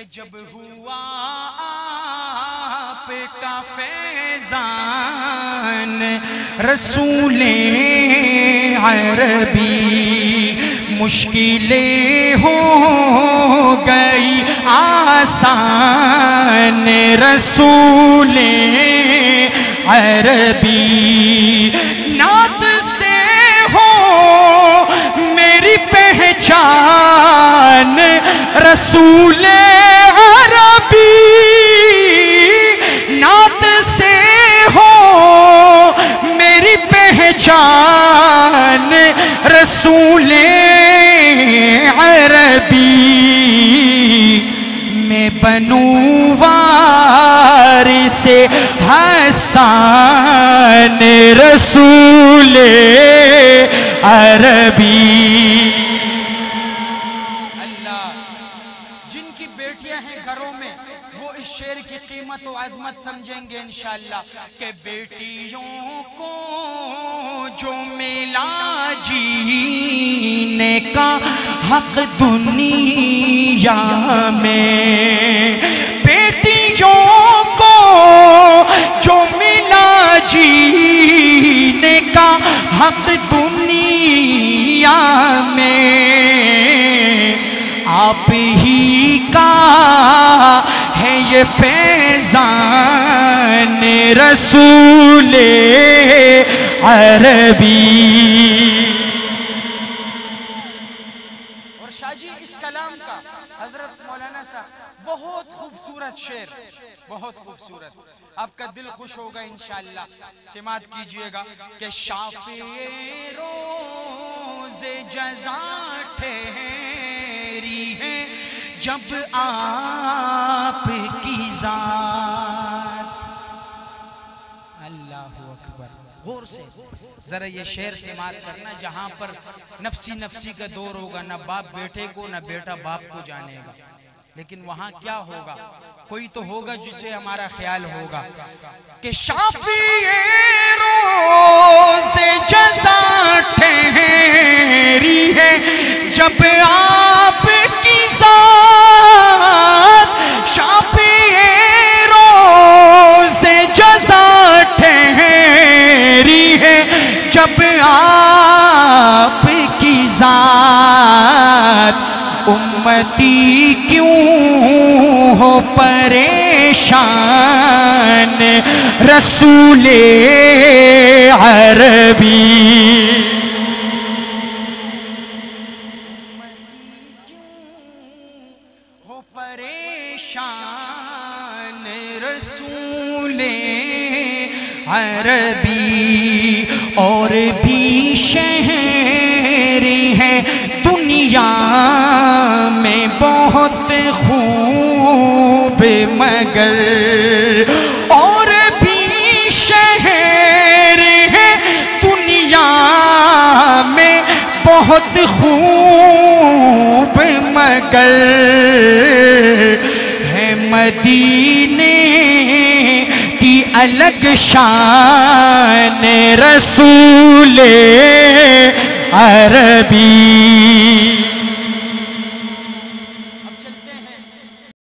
कि जब हुआ आपका फैजान, रसूले अरबी मुश्किलें हो गई आसान, रसूले अरबी नात से हो मेरी पहचान, रसूल रसूल अरबी मैं बनूं से हसान रसूल अरबी। अल्लाह जिनकी बेटियाँ हैं घरों में इस शेर की कीमत व अजमत समझेंगे इंशाल्लाह के बेटियों को जो मिला जीने का हक दुनिया में। बेटियों फैजान रसूल अरबी। और शाहजी इस कलाम का हज़रत मौलाना साहब, बहुत खूबसूरत शेर, बहुत खूबसूरत। आपका दिल खुश होगा इंशाल्लाह। सिमात कीजिएगा कि शाफे रोज़े जजा है जब आप अल्लाह अकबर। गौर से, जरा ये शेर से मात करना, जहाँ पर नफसी नफसी का दौर होगा, ना बाप बेटे को, ना बेटा बाप को जानेगा। लेकिन वहाँ क्या होगा? कोई तो होगा जिसे हमारा ख्याल होगा। कि शाफी रोज़े जजा ठहरी है, जब आपकी उम्मती क्यों हो परेशान? रसूले अरबी। परेशान? रसूले अरबी। और भी शहर हैं दुनिया बहुत खूब मगर है मदीने की अलग शान रसूल अरबी।